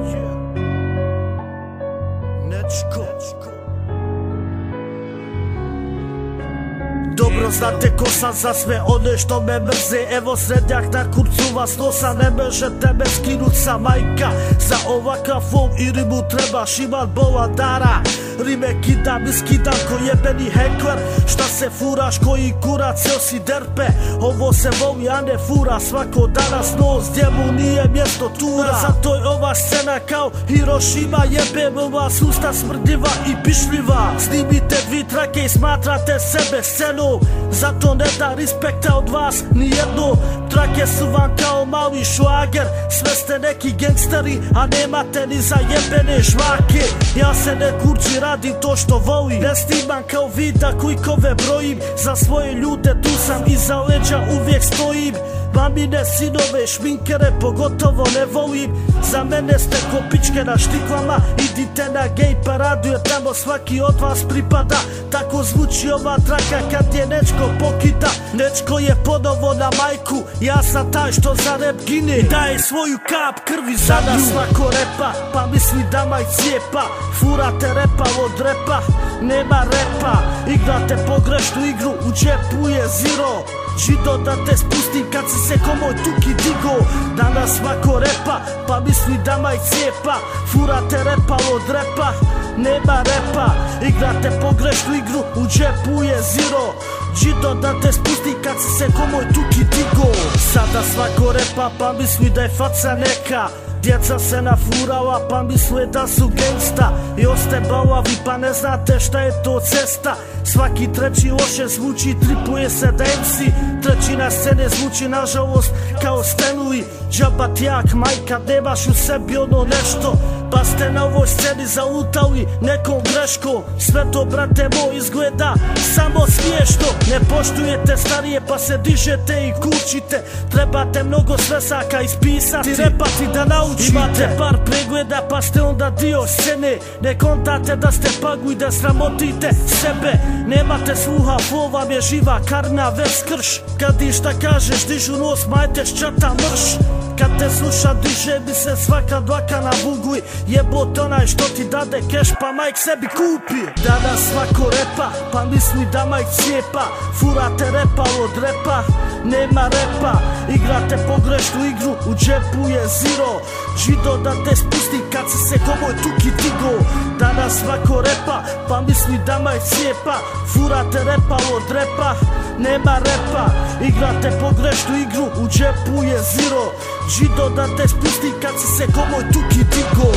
Nečko znate ko sam za sve one što me mrze. Evo srednjak na kurcu vas nosa Ne možete me skinut sa majka. Za ovakav flow i rimu trebaš imat bola dara. Rime kidam i skidam ko jebeni hekler. Šta se furaš koji kurac si derpe? Ovo se voli a ne fura svako danas nos Gdje nije mjesto tura. Zato je ova scena kao Hiroshima Jebem vas usta smrdiva i pišljiva. Snimite dvi trake i smatrate sebe scenu Zato ne da respekta od vas nijednu Trake su vam kao mali šlager. Sve ste neki gangsteri A nemate ni za jebene žvake. Ja se ne kurči radim to što volim. Ne snimam kao vida kujkove brojim. Za svoje ljude tu sam iza leđa uvijek stojim. Mamine sinove šminkere pogotovo ne volim Za mene ste kopičke na štiklama Idite na gej paradu jer tamo svaki od vas pripada. Tako zvuči ova traka kad je Nečko pokida Nečko je ponovo na majku Ja sam taj što za rep gine. I daje svoju kap krvi za Sada svako repa pa misli da maj cijepa. Furate repa od repa Nema repa. Igrate pogrešnu igru U džepu je zero. Žido da te spustim kad si se komoj tuki digo. Danas svako repa pa misli da maj cijepa Furate repa od repa nema repa. Igrate pogrešnu igru, u džepu je zero. Žido da te spusti kad si se komoj tuki digo. Sada svako repa pa misli da je faca neka Djeca se nafurala pa misle da su gangsta. I oste balavi pa ne znate šta je to cesta. Svaki treći loše zvuči, tripuje se da MC Treći na scene zvuči nažalost kao stenuli Džabat jak majka, nemaš u sebi ono nešto pa ste na ovoj sceni zautali nekom greškom. Sve to brate moj izgleda samo smiješno. Ne poštujete starije pa se dižete i kućite Trebate mnogo svesaka ispisati Repati da naučite. Imate. Par pregleda pa ste onda dio scene. Ne kontate da ste pagu i da sramotite sebe. Nemate sluha, flow vam je živa karna ves krš Kad i šta kažeš dižu nos majte ščata mrš kad te sluša diže mi se svaka dlaka na vugli Jebot onaj što ti dade keš pa majk sebi kupi. Danas svako repa pa misli da majk cijepa. Furate repa od repa nema repa. Igrate pogrešnu igru u džepu je zero. Žido da te spusti kad si se komoj tuki digo Danas svako repa pa misli da majk cijepa Furate repa od repa nema repa. Igrate pogrešnu igru, u džepu je zero. Žido da te spusti kad si se komoj tuki digo